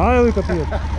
아유, 깜짝이야.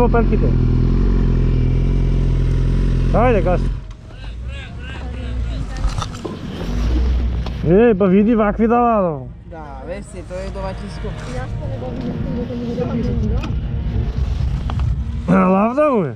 vontade que tem. Haydi gaz. Ей, ба види вакви дава. Да, веќе се, тоа е домаќинско. Јас не го видам, не го видам. Лавда му е.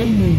one more.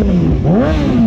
Mm-hmm.